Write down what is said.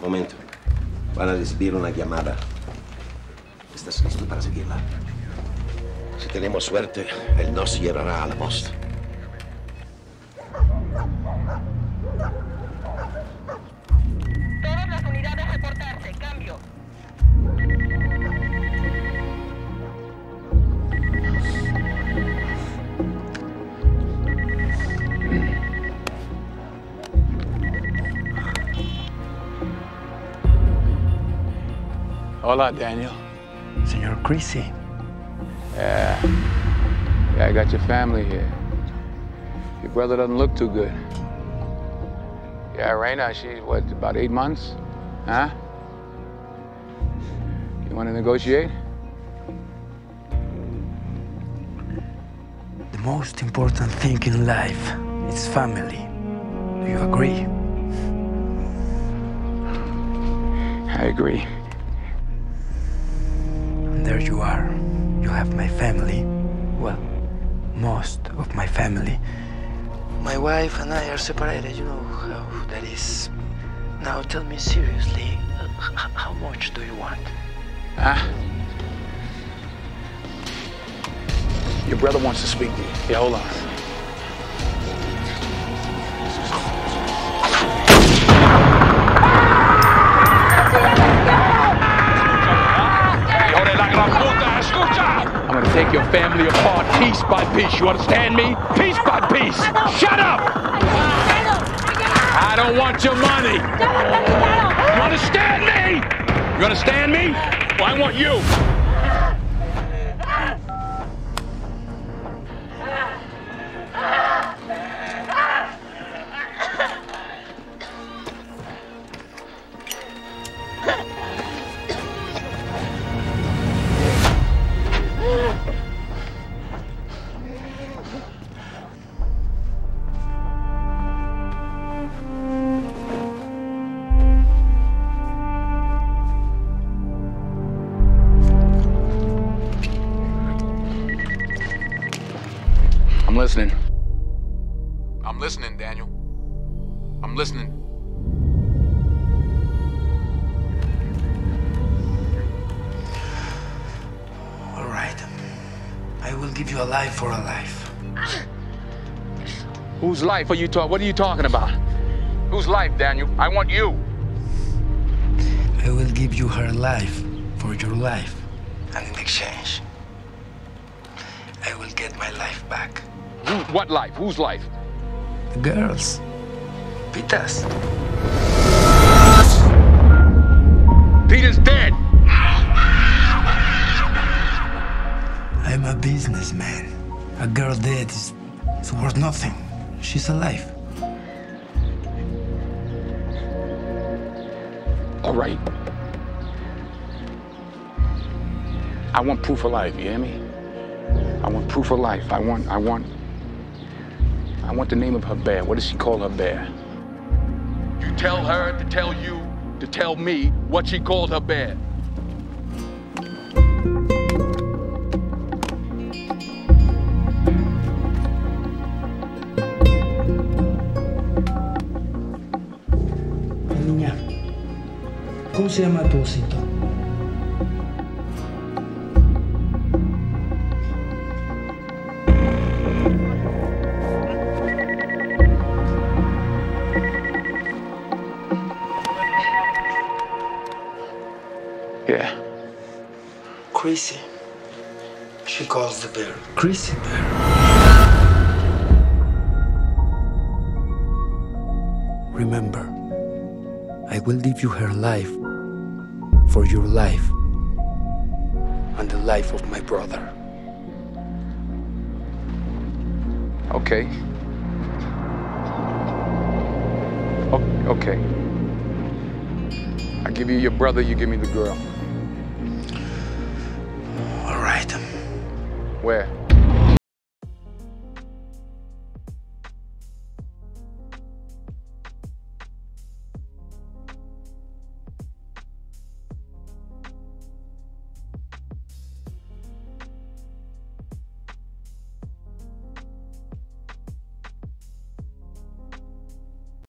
Momento. Van a recibir una llamada. ¿Estás listo para seguirla? Si tenemos suerte, el no se llevará a la posta. Hola, Daniel. Senor Creasy. Yeah. Yeah, I got your family here. Your brother doesn't look too good. Yeah, Raina, she's what, about eight months? Huh? You want to negotiate? The most important thing in life is family. Do you agree? I agree. And there you are. You have my family. Well, most of my family. My wife and I are separated. You know how that is. Now tell me seriously, uh, how much do you want? Huh? Your brother wants to speak to you. Yeah, hold on. I'm gonna take your family apart piece by piece. You understand me? Piece by piece. Shut up! I don't want your money. You understand me? You understand me? Well, I want you. Listening. I'm listening, Daniel. I'm listening. All right. I will give you a life for a life. Whose life are you talking? What are you talking about? Whose life, Daniel? I want you. I will give you her life for your life. And in exchange, I will get my life back. Who, what life? Whose life? The girls. Pita's. Peter's dead. I'm a businessman. A girl dead is, is worth nothing. She's alive. All right. I want proof of life, you hear me? I want proof of life. I want, I want, I want the name of her bear. What does she call her bear? You tell her to tell you to tell me what she called her bear. Niña, ¿cómo se llama tu osito? Yeah. Creasy. She calls the bear Creasy Bear. Remember, I will give you her life for your life and the life of my brother. Okay. O- okay. I give you your brother, you give me the girl. Where?